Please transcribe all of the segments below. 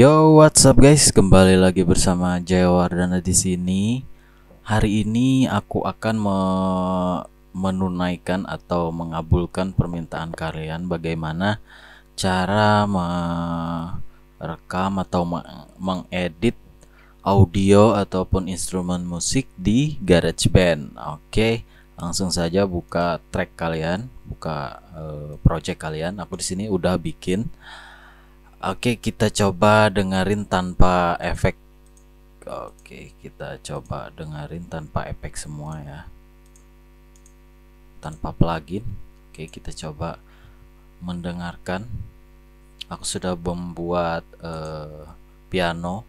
Yo, what's up guys? Kembali lagi bersama Jayawardana di sini. Hari ini aku akan me- menunaikan atau mengabulkan permintaan kalian bagaimana cara merekam atau meng- mengedit audio ataupun instrumen musik di GarageBand. Oke, langsung saja buka track kalian, buka eh, project kalian. Aku di sini udah bikin. Oke, kita coba dengerin tanpa efek. Oke, kita coba dengerin tanpa efek semua ya. Tanpa plugin. Oke, kita coba mendengarkan. Aku sudah membuat eh, piano.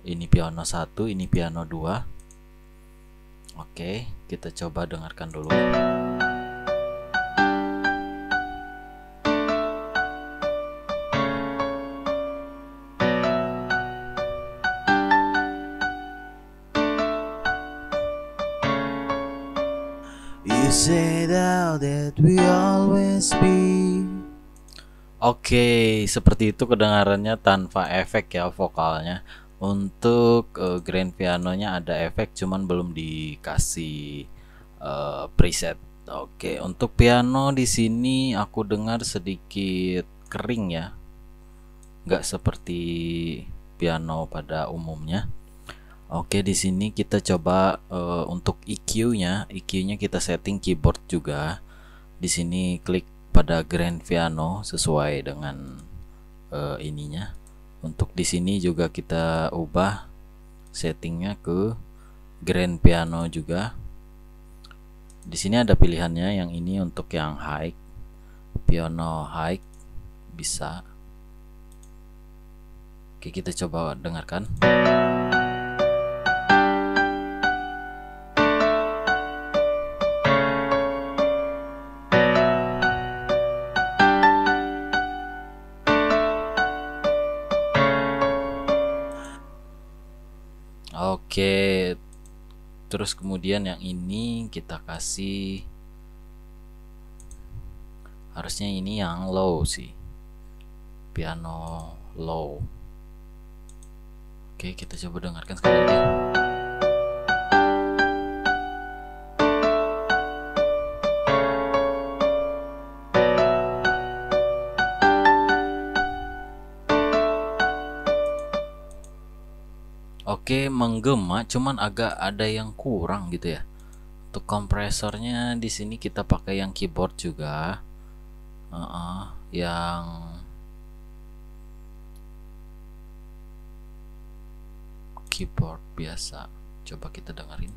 Ini piano 1, ini piano 2. Oke, kita coba dengarkan dulu. Say now that we always be Oke, seperti itu kedengarannya tanpa efek ya vokalnya. Untuk eh, grand pianonya ada efek, cuman belum dikasih eh, preset. Oke, untuk piano di sini aku dengar sedikit kering ya, nggak seperti piano pada umumnya. Oke, di sini kita coba eh, untuk EQ-nya, EQ-nya kita setting keyboard juga. Di sini klik pada grand piano sesuai dengan eh, ininya. Untuk di sini juga kita ubah settingnya ke grand piano juga. Di sini ada pilihannya yang ini untuk yang high, piano high bisa. Oke, kita coba dengarkan. Oke. Terus kemudian yang ini kita kasih harusnya ini yang low sih. Piano low. Oke, kita coba dengarkan sekali lagi. Oke, menggema, cuman agak ada yang kurang gitu ya. Untuk kompresornya di sini kita pakai yang keyboard juga. Heeh, yang keyboard biasa. Coba kita dengerin.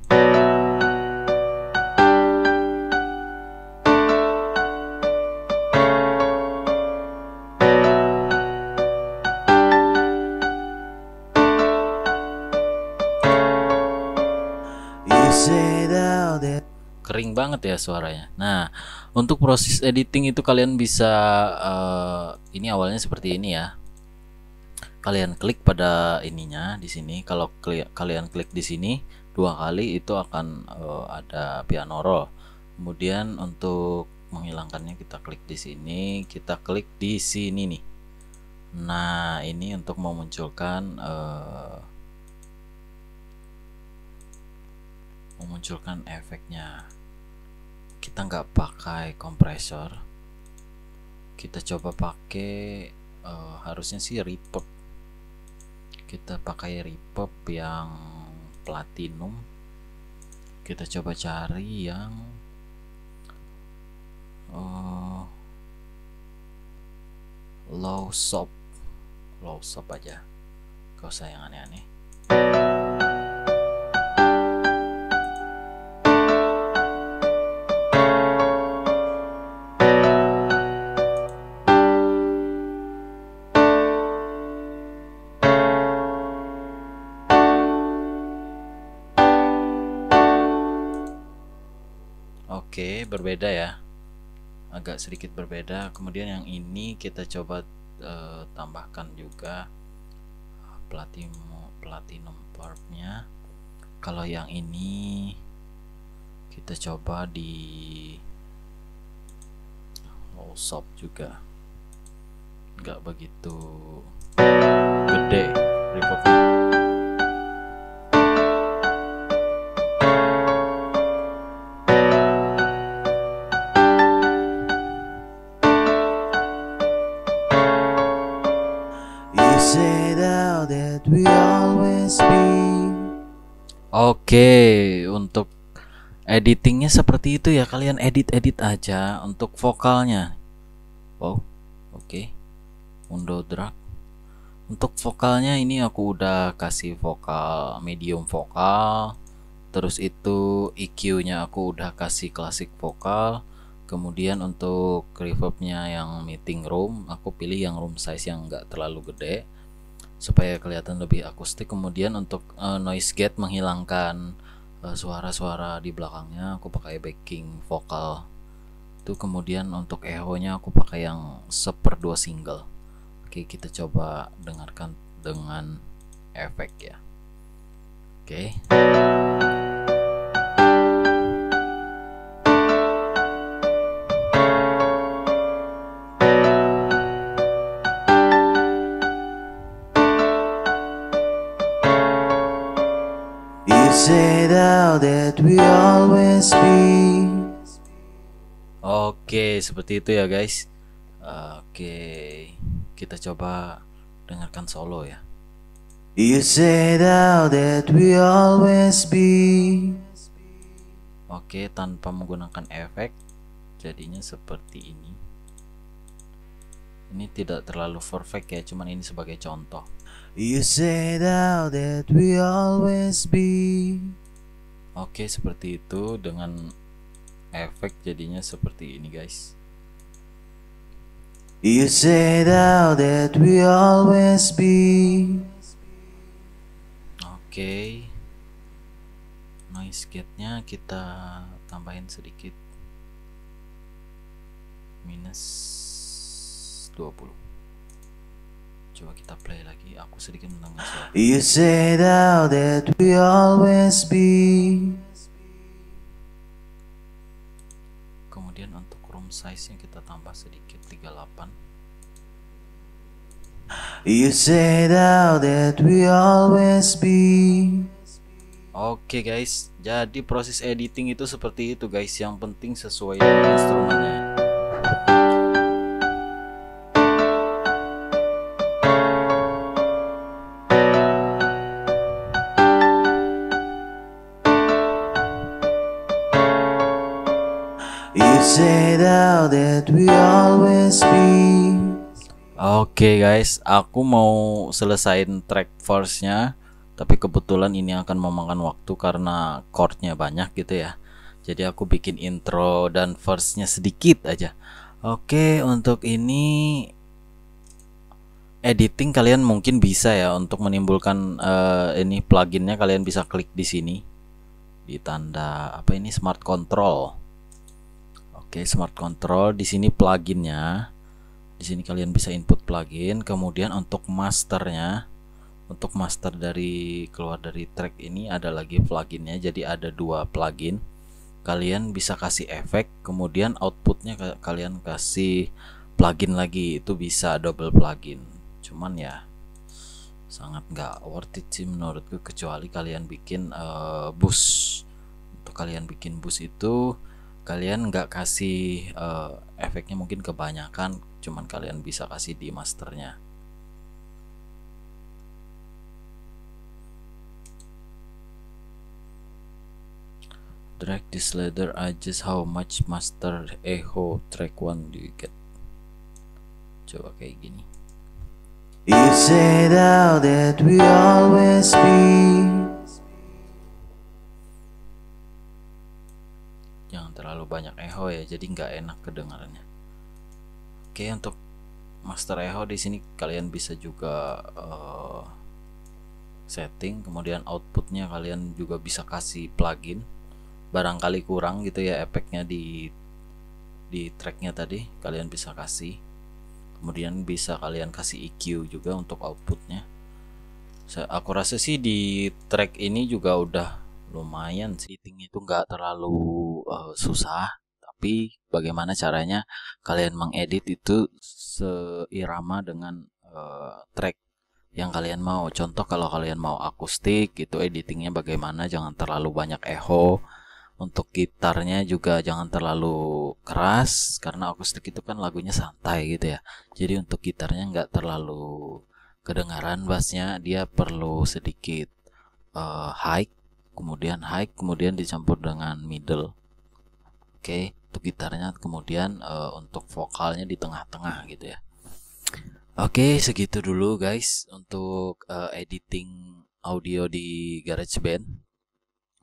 Kering banget ya suaranya. Nah, untuk proses editing itu kalian bisa eh, ini awalnya seperti ini ya. Kalian klik pada ininya di sini. Kalau kalian klik di sini dua kali itu akan eh, ada piano roll. Kemudian untuk menghilangkannya kita klik di sini, kita klik di sini nih. Nah, ini untuk memunculkan eh, memunculkan efeknya kita nggak pakai kompresor kita coba pakai eh, harusnya sih reverb. Kita pakai reverb yang platinum. Kita coba cari yang eh, low soft low soft aja gak usah yang aneh-aneh Oke, berbeda ya. Agak sedikit berbeda. Kemudian yang ini kita coba eh, tambahkan juga platinum platinum purple-nya. Kalau yang ini kita coba di low soft juga. nggak begitu gede reverbnya Oke, untuk editingnya seperti itu ya. Kalian edit-edit aja untuk vokalnya. Oh, oke. Undo drag. Untuk vokalnya ini aku udah kasih vokal medium vokal. Terus itu EQ-nya aku udah kasih klasik vokal. Kemudian untuk reverbnya yang meeting room, aku pilih yang room size yang enggak terlalu gede supaya kelihatan lebih akustik. Kemudian untuk eh, noise gate menghilangkan eh, suara-suara di belakangnya, aku pakai backing vokal. Itu kemudian untuk echo-nya aku pakai yang seperdua single. Oke, kita coba dengarkan dengan efek ya. Oke. You said now that we always be. Oke, seperti itu ya guys. Oke, kita coba dengarkan solo ya. You said now that we always be. Oke, tanpa menggunakan efek, jadinya seperti ini. Ini tidak terlalu perfect ya, cuman ini sebagai contoh. You now that we always be. Oke, seperti itu dengan efek jadinya seperti ini guys. You now that we always be. Oke. Noise gate-nya kita tambahin sedikit. Minus 20. Coba kita play lagi. Aku sedikit mendengar suara. You said now that we always be. Kemudian untuk room size-nya kita tambah sedikit 38. You said now that we always be. Oke guys, jadi proses editing itu seperti itu guys. Yang penting sesuai dengan instrumennya. Oke guys, aku mau selesain track verse-nya, tapi kebetulan ini akan memakan waktu karena chord-nya banyak gitu ya. Jadi aku bikin intro dan verse-nya sedikit aja. Oke, untuk ini editing kalian mungkin bisa ya untuk menimbulkan eh, ini pluginnya kalian bisa klik di sini di tanda apa ini smart control. Oke, smart control di sini pluginnya. Di sini kalian bisa input plugin, kemudian untuk masternya, untuk master dari keluar dari track ini ada lagi pluginnya. Jadi ada dua plugin. Kalian bisa kasih efek, kemudian outputnya ka- kalian kasih plugin lagi. Itu bisa double plugin. Cuman ya sangat nggak worth it sih menurutku kecuali kalian bikin eh, boost. Untuk kalian bikin boost itu kalian nggak kasih eh, efeknya mungkin kebanyakan cuman kalian bisa kasih di masternya. Drag this ladder adjust how much master echo track 1 do you get? Coba kayak gini. You said that we always be. Terlalu banyak echo ya jadi nggak enak kedengarannya. Oke untuk master echo di sini kalian bisa juga eh, setting kemudian outputnya kalian juga bisa kasih plugin. Barangkali kurang gitu ya efeknya di di tracknya tadi kalian bisa kasih. Kemudian bisa kalian kasih EQ juga untuk outputnya. Sa- aku rasa sih di track ini juga udah lumayan sih. Itu nggak terlalu eh, susah tapi bagaimana caranya kalian mengedit itu seirama dengan eh, track yang kalian mau. Contoh kalau kalian mau akustik itu editingnya bagaimana, jangan terlalu banyak echo. Untuk gitarnya juga jangan terlalu keras karena akustik itu kan lagunya santai gitu ya. Jadi untuk gitarnya nggak terlalu kedengaran bassnya, dia perlu sedikit uh, high, kemudian high, kemudian dicampur dengan middle. Oke, okay, untuk gitarnya kemudian uh, untuk vokalnya di tengah-tengah gitu ya. Oke, segitu dulu guys untuk uh, editing audio di GarageBand.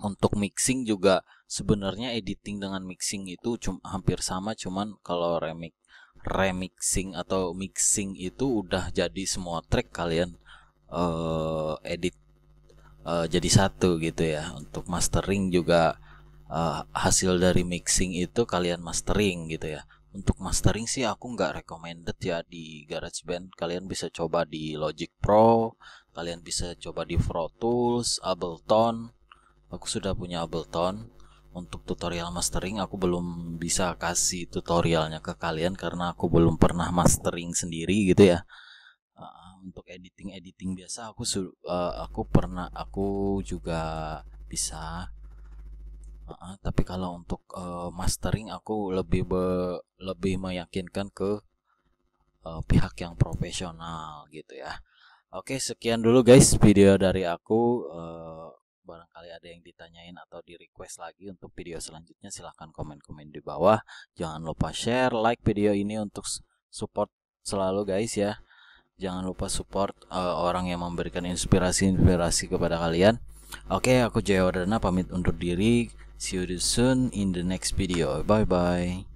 Untuk mixing juga sebenarnya editing dengan mixing itu cuma hampir sama, cuman kalau remix remixing atau mixing itu udah jadi semua track kalian uh, edit uh, jadi satu gitu ya. Untuk mastering juga uh, hasil dari mixing itu kalian mastering gitu ya. Untuk mastering sih aku nggak recommended ya di GarageBand. Kalian bisa coba di Logic Pro kalian bisa coba di Pro Tools Ableton. Aku sudah punya Ableton. Untuk tutorial mastering aku belum bisa kasih tutorialnya ke kalian karena aku belum pernah mastering sendiri gitu ya. Uh, untuk editing editing biasa aku uh, aku pernah aku juga bisa Uh, tapi kalau untuk uh, mastering aku lebih be, lebih meyakinkan ke uh, pihak yang profesional gitu ya. Oke, sekian dulu guys video dari aku. Uh, barangkali ada yang ditanyain atau di request lagi untuk video selanjutnya silahkan komen-komen di bawah. Jangan lupa share, like video ini untuk support selalu guys ya. Jangan lupa support uh, orang yang memberikan inspirasi-inspirasi kepada kalian. Oke, aku Jaya Wardana pamit undur diri. See you soon in the next video. Bye bye.